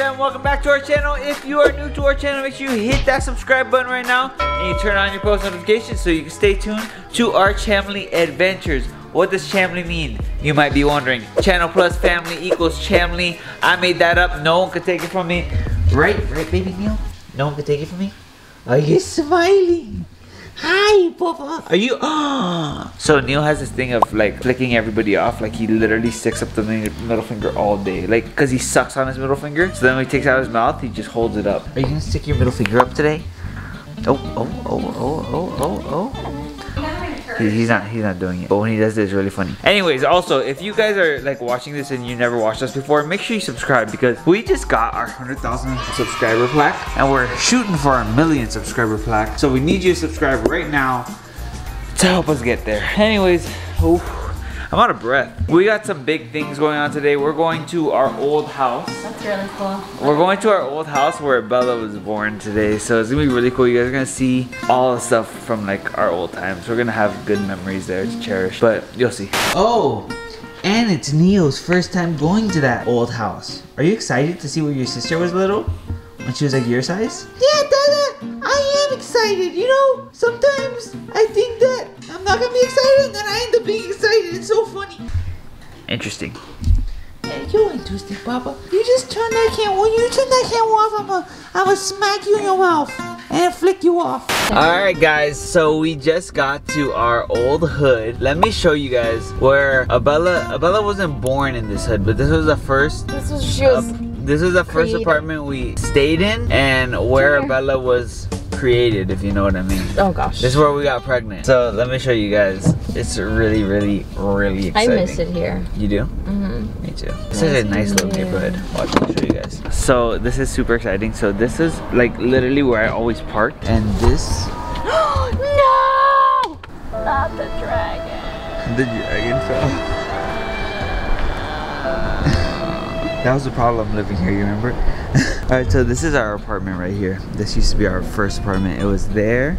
fam, welcome back to our channel. If you are new to our channel, make sure you hit that subscribe button right now and you turn on your post notifications so you can stay tuned to our Chamily adventures. What does Chamily mean? You might be wondering. Channel plus family equals Chamily. I made that up. No one could take it from me. Right, right, baby Neo? No one could take it from me? Are you smiling? Hi, Papa. Are you? so Neo has this thing of like flicking everybody off. Like he literally sticks up the middle finger all day. Like, cause he sucks on his middle finger. So then when he takes out his mouth, he just holds it up. Are you gonna stick your middle finger up today? Oh, oh, oh, oh, oh, oh, oh. He, he's not he's not doing it. But when he does it, it's really funny. Anyways, also, if you guys are like watching this and you never watched us before, make sure you subscribe because we just got our 100,000 subscriber plaque and we're shooting for our million subscriber plaque. So we need you to subscribe right now to help us get there. Anyways, oof. I'm out of breath. We got some big things going on today. We're going to our old house. That's really cool. We're going to our old house where Bella was born today. So it's gonna be really cool. You guys are gonna see all the stuff from like our old times. We're gonna have good memories there to cherish, but you'll see. Oh, and it's Neo's first time going to that old house. Are you excited to see where your sister was little? When she was like your size? Yeah, Dada, I am excited. You know, sometimes I think that I'm not gonna be excited and then I end up being excited. It's so funny. Interesting. Yeah, you ain't twisted, Papa. You just turn that camera. When you turn that camera off, I'ma, I'ma smack you in your mouth and flick you off. Alright guys, so we just got to our old hood. Let me show you guys where Abella Abella wasn't born in this hood, but this was the first This was she uh, was this is the first created. apartment we stayed in and where Abella was created, if you know what I mean. Oh gosh. This is where we got pregnant. So let me show you guys. It's really, really, really exciting. I miss it here. You do? Mm-hmm. Me too. This is a nice little neighborhood. Watch, me show you guys. So this is super exciting. So this is like literally where I always park. And this, no! Not the dragon. the dragon fell. That was the problem living here, you remember? Alright, so this is our apartment right here. This used to be our first apartment. It was there,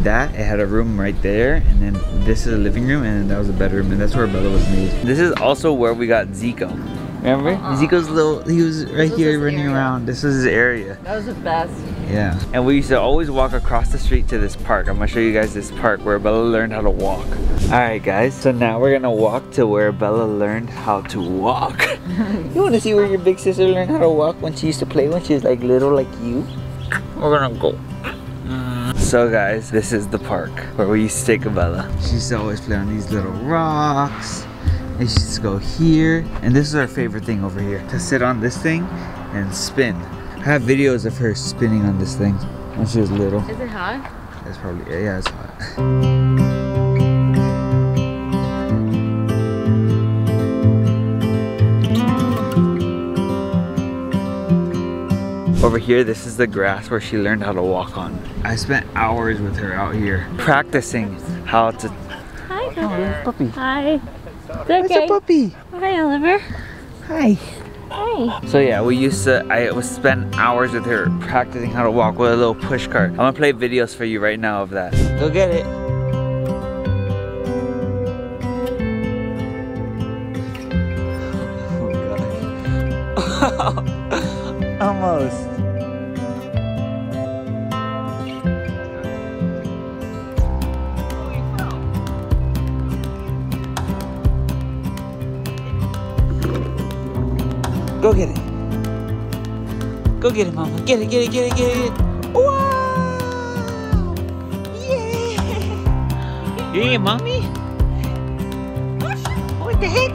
that, it had a room right there, and then this is a living room, and that was a bedroom, and that's where Bella was made. This is also where we got Zico. Remember? Uh-uh. Zico's little, he was right was here running area. around. This was his area. That was the best. Yeah. And we used to always walk across the street to this park. I'm gonna show you guys this park where Bella learned how to walk. Alright guys, so now we're gonna walk to where Bella learned how to walk. you wanna see where your big sister learned how to walk when she used to play when she was like little like you? We're gonna go. So guys, this is the park where we used to take Bella. She used to always play on these little rocks. And she used to go here. And this is our favorite thing over here. To sit on this thing and spin. I have videos of her spinning on this thing when she was little. Is it hot? That's probably, yeah, it's hot. Over here, this is the grass where she learned how to walk on. I spent hours with her out here practicing how to. Hi, Oh, puppy. Hi. It's okay. a puppy. Hi, Oliver. Hi. Hi. So yeah, we used to, I would spend hours with her practicing how to walk with a little push cart. I'm gonna play videos for you right now of that. Go get it. Oh gosh. Almost. Go get it. Go get it, mama. Get it, get it, get it, get it. Wow! Yeah! You eat mommy? What the heck?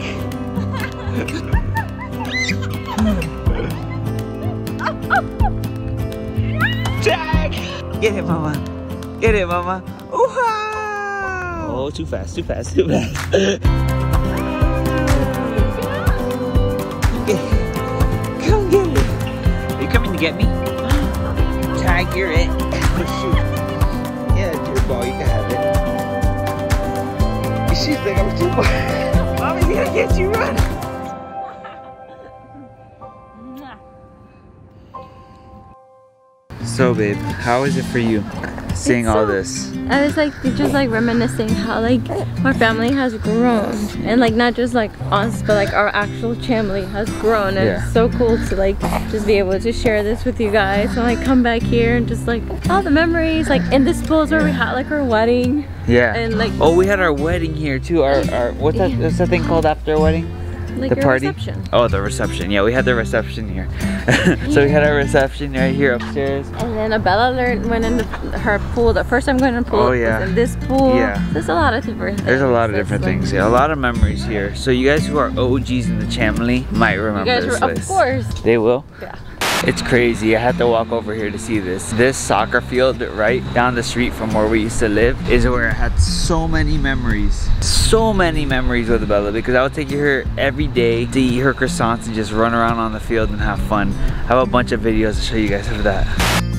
Jack! Get it, mama. Get it, mama. Wow! Oh, too fast, too fast, too fast. get me? Tag, you're it. Shoot. Yeah, your ball. You can have it. She's like, I'm too far. Mommy's gonna get you, run. So, babe, how is it for you? Seeing all this. I was like just like reminiscing how like our family has grown and like not just like us but like our actual family has grown and Yeah. it's so cool to like just be able to share this with you guys and like come back here and just like all the memories like in this pool is where we had like our wedding Yeah. and like Oh, we had our wedding here too. Our, our what's that? Yeah. What's that thing called after a wedding? Like the party? reception Oh, the reception. Yeah, we had the reception here. so we had our reception right here upstairs. and then Abella learned went in the, her pool the first time going in the pool Oh, was yeah. in this pool Yeah. there's a lot of different There's a lot of things. different things. Yeah, a lot of memories here. So you guys who are OGs in the Chamily might remember you guys this were of course They will. yeah It's crazy. I had to walk over here to see this. This soccer field right down the street from where we used to live is where I had so many memories. So many memories with Bella because I would take her here every day to eat her croissants and just run around on the field and have fun. I have a bunch of videos to show you guys of that.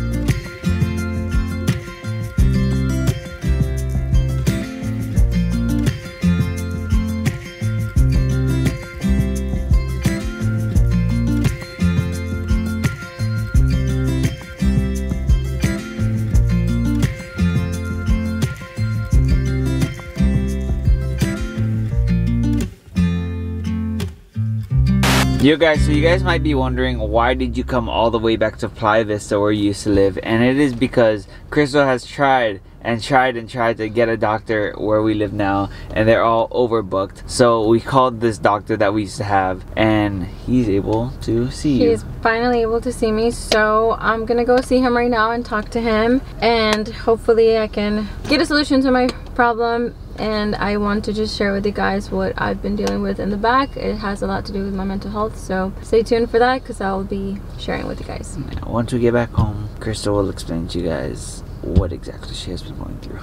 You guys, so you guys might be wondering why did you come all the way back to Playa Vista where you used to live? And it is because Cristal has tried and tried and tried to get a doctor where we live now and they're all overbooked. So we called this doctor that we used to have and he's able to see you. He's finally able to see me, so I'm gonna go see him right now and talk to him, and hopefully I can get a solution to my problem. And I want to just share with you guys what I've been dealing with in the back. It has a lot to do with my mental health, so stay tuned for that because I'll be sharing with you guys. Now, Once we get back home, Cristal will explain to you guys what exactly she has been going through.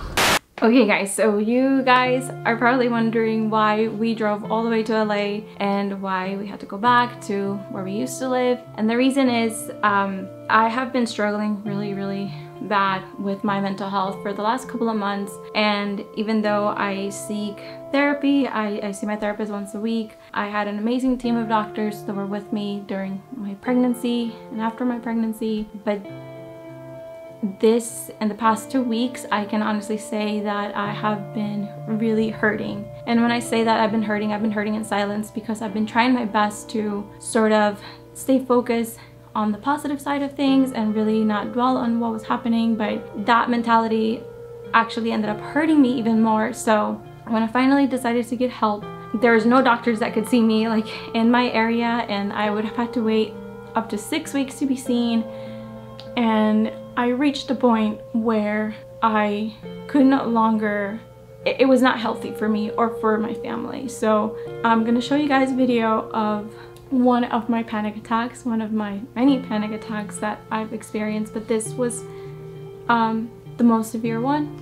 Okay guys, so you guys are probably wondering why we drove all the way to LA and why we had to go back to where we used to live. And the reason is um, I have been struggling really, really bad with my mental health for the last couple of months. And even though I seek therapy, I, I see my therapist once a week. I had an amazing team of doctors that were with me during my pregnancy and after my pregnancy. But this in the past two weeks i can honestly say that i have been really hurting. And when i say that i've been hurting i've been hurting in silence because i've been trying my best to sort of stay focused on the positive side of things and really not dwell on what was happening but that mentality actually ended up hurting me even more. So when i finally decided to get help there was no doctors that could see me like in my area and i would have had to wait up to six weeks to be seen. And I reached a point where I could no longer it it was not healthy for me or for my family. So I'm gonna show you guys a video of one of my panic attacks, one of my many panic attacks that I've experienced, but this was um, the most severe one.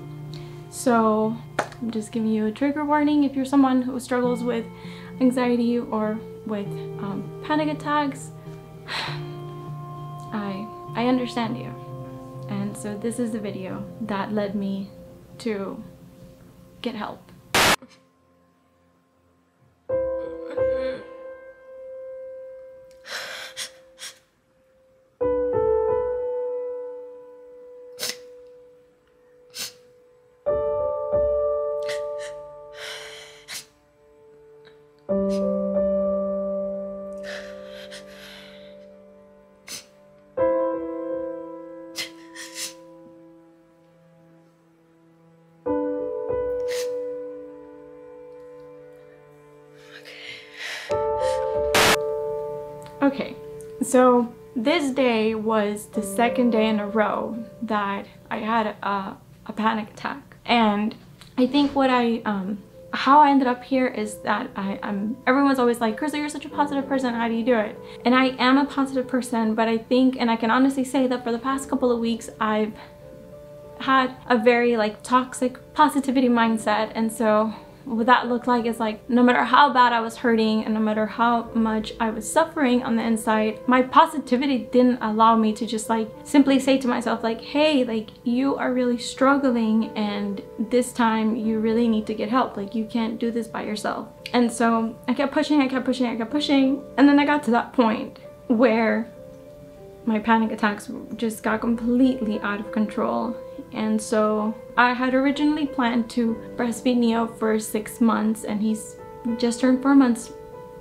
So I'm just giving you a trigger warning if you're someone who struggles with anxiety or with um, panic attacks. I I understand you. And so this is the video that led me to get help. Okay, so this day was the second day in a row that I had a, a panic attack. And I think what I, um, how I ended up here is that I, I'm, everyone's always like, Cristal, you're such a positive person, how do you do it? And I am a positive person, but I think, and I can honestly say that for the past couple of weeks, I've had a very like toxic positivity mindset and so what that looked like is like no matter how bad I was hurting and no matter how much I was suffering on the inside my positivity didn't allow me to just like simply say to myself like hey like you are really struggling and this time you really need to get help. Like you can't do this by yourself. And so I kept pushing I kept pushing I kept pushing. And then I got to that point where my panic attacks just got completely out of control And so I had originally planned to breastfeed Neo for six months, and he's just turned four months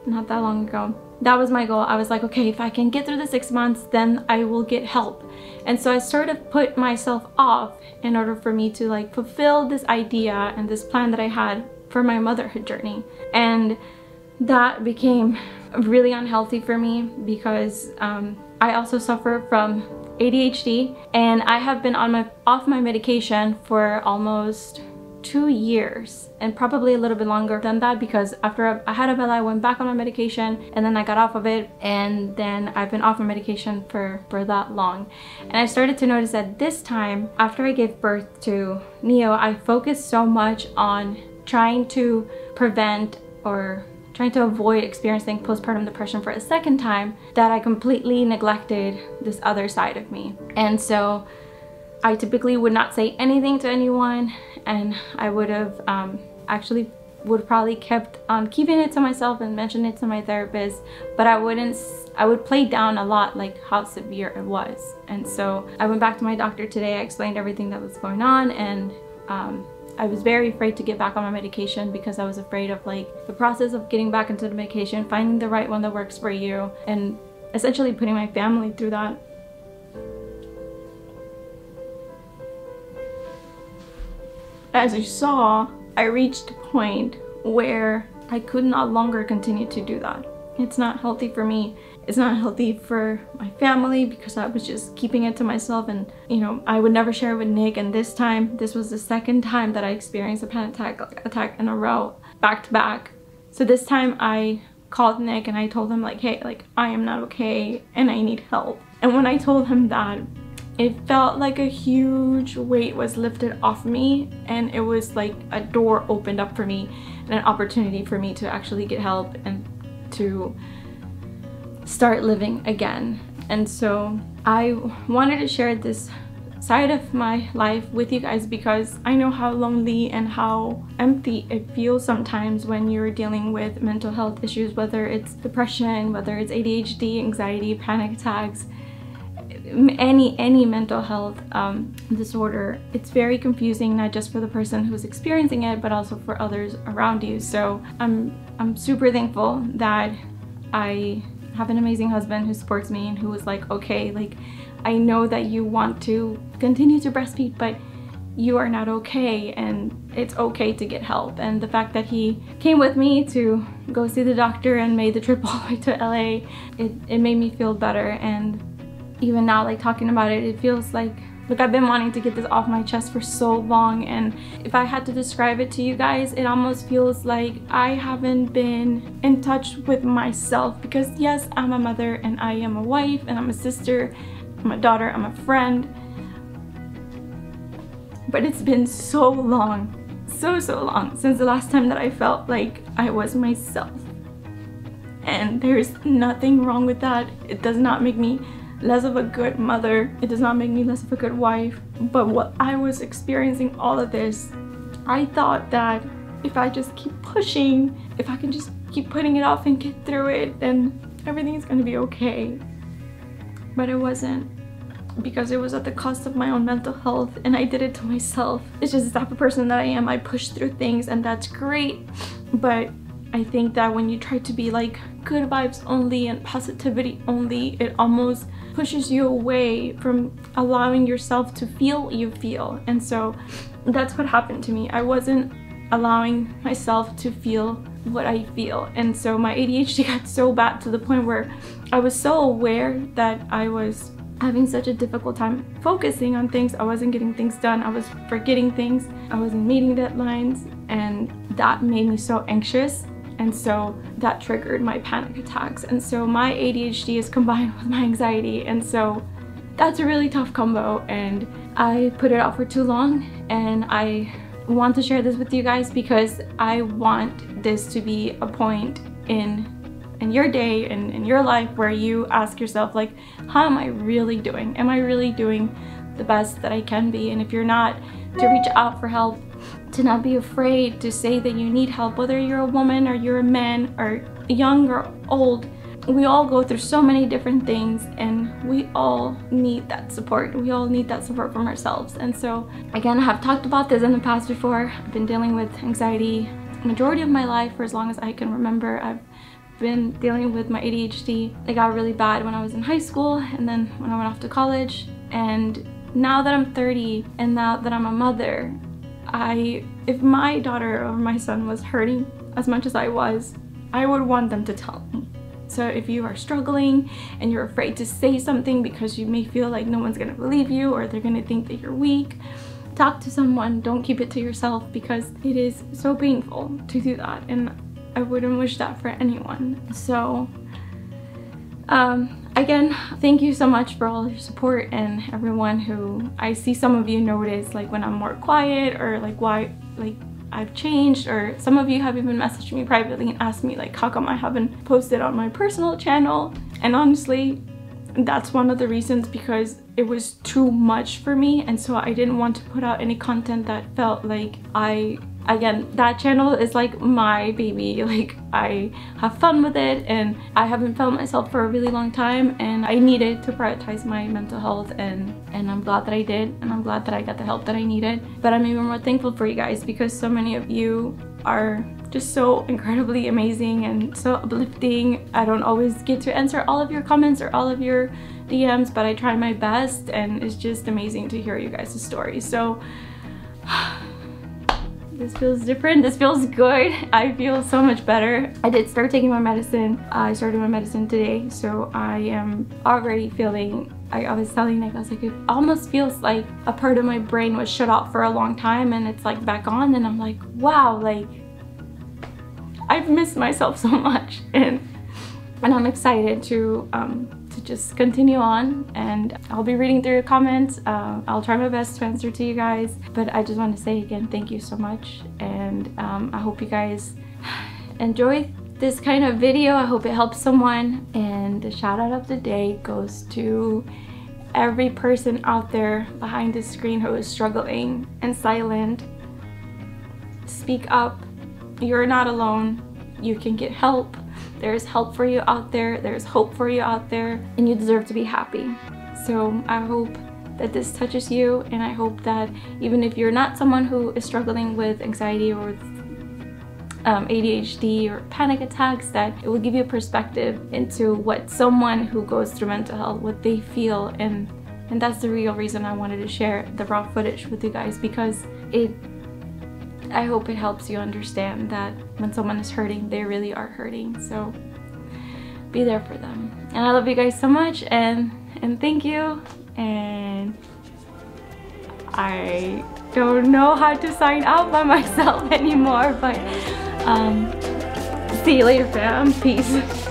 not that long ago. That was my goal. I was like, okay, if I can get through the six months, then I will get help. And so I sort of put myself off in order for me to like fulfill this idea and this plan that I had for my motherhood journey. And that became really unhealthy for me because um, I also suffer from ADHD and I have been on my off my medication for almost two years and probably a little bit longer than that because after I had Abella I went back on my medication and then I got off of it and then I've been off my medication for for that long. And I started to notice that this time after I gave birth to Neo I focused so much on trying to prevent or trying to avoid experiencing postpartum depression for a second time that I completely neglected this other side of me. And so I typically would not say anything to anyone and I would have um, actually would probably kept on keeping it to myself and mention it to my therapist but I wouldn't I would play down a lot like how severe it was and so I went back to my doctor today I explained everything that was going on and um, I was very afraid to get back on my medication because I was afraid of like the process of getting back into the medication, finding the right one that works for you, and essentially putting my family through that. As you saw, I reached a point where I could not longer continue to do that. It's not healthy for me it's not healthy for my family because I was just keeping it to myself and you know I would never share it with Nick. And this time this was the second time that I experienced a panic attack attack in a row back to back. So this time I called Nick and I told him like hey like I am not okay and I need help. And when I told him that it felt like a huge weight was lifted off me and it was like a door opened up for me and an opportunity for me to actually get help and to start living again. And so I wanted to share this side of my life with you guys because I know how lonely and how empty it feels sometimes when you're dealing with mental health issues, whether it's depression, whether it's ADHD, anxiety, panic attacks, any any mental health um, disorder. It's very confusing, not just for the person who's experiencing it, but also for others around you. So I'm I'm super thankful that I have an amazing husband who supports me and who was like, okay, like, I know that you want to continue to breastfeed, but you are not okay and it's okay to get help. And the fact that he came with me to go see the doctor and made the trip all the way to LA, it, it made me feel better. And even now, like talking about it, it feels like like I've been wanting to get this off my chest for so long and if I had to describe it to you guys, it almost feels like I haven't been in touch with myself because yes, I'm a mother and I am a wife and I'm a sister, I'm a daughter, I'm a friend. But it's been so long, so, so long since the last time that I felt like I was myself. And there's nothing wrong with that. It does not make me less of a good mother. It does not make me less of a good wife. But what I was experiencing all of this, I thought that if I just keep pushing, if I can just keep putting it off and get through it, then everything's gonna be okay. But it wasn't because it was at the cost of my own mental health and I did it to myself. It's just the type of person that I am. I push through things and that's great. But I think that when you try to be like good vibes only and positivity only, it almost pushes you away from allowing yourself to feel you feel. And so that's what happened to me. I wasn't allowing myself to feel what I feel. And so my ADHD got so bad to the point where I was so aware that I was having such a difficult time focusing on things. I wasn't getting things done. I was forgetting things. I wasn't meeting deadlines and that made me so anxious and so that triggered my panic attacks. And so my ADHD is combined with my anxiety. And so that's a really tough combo. And I put it off for too long. And I want to share this with you guys because I want this to be a point in in your day and in your life where you ask yourself like how am I really doing am I really doing the best that I can be and if you're not to reach out for help to not be afraid to say that you need help, whether you're a woman or you're a man or young or old. we all go through so many different things and we all need that support. We all need that support from ourselves. And so again, I have talked about this in the past before. I've been dealing with anxiety majority of my life for as long as I can remember. I've been dealing with my ADHD. It got really bad when I was in high school and then when I went off to college. And now that I'm 30 and now that I'm a mother, I if my daughter or my son was hurting as much as I was, I would want them to tell me. So if you are struggling and you're afraid to say something because you may feel like no one's gonna believe you or they're gonna think that you're weak, talk to someone. Don't keep it to yourself because it is so painful to do that. And I wouldn't wish that for anyone. So um, again, thank you so much for all your support and everyone who I see some of you notice like when I'm more quiet or like why like I've changed or some of you have even messaged me privately and asked me like how come I haven't posted on my personal channel? And honestly that's one of the reasons because it was too much for me and so I didn't want to put out any content that felt like I again that channel is like my baby like I have fun with it and I haven't felt myself for a really long time and I needed to prioritize my mental health and and I'm glad that I did and I'm glad that I got the help that I needed but I'm even more thankful for you guys because so many of you are just so incredibly amazing and so uplifting. I don't always get to answer all of your comments or all of your DMs, but I try my best and it's just amazing to hear you guys' stories. So this feels different. This feels good. I feel so much better. I did start taking my medicine. I started my medicine today, so I am already feeling I, I was telling Nick, I was like, it almost feels like a part of my brain was shut off for a long time and it's like back on and I'm like, wow, like I've missed myself so much and and I'm excited to um, to just continue on and I'll be reading through your comments. Uh, I'll try my best to answer to you guys but I just want to say again thank you so much and um, I hope you guys enjoy this kind of video. I hope it helps someone and the shout out of the day goes to every person out there behind the screen who is struggling and silent. Speak up you're not alone. You can get help. There's help for you out there. There's hope for you out there. And you deserve to be happy. So I hope that this touches you and I hope that even if you're not someone who is struggling with anxiety or um, ADHD or panic attacks that it will give you a perspective into what someone who goes through mental health what they feel and and that's the real reason I wanted to share the raw footage with you guys because it I hope it helps you understand that when someone is hurting, they really are hurting. So be there for them. And I love you guys so much and and thank you. And I don't know how to sign out by myself anymore, but um, see you later fam. Peace.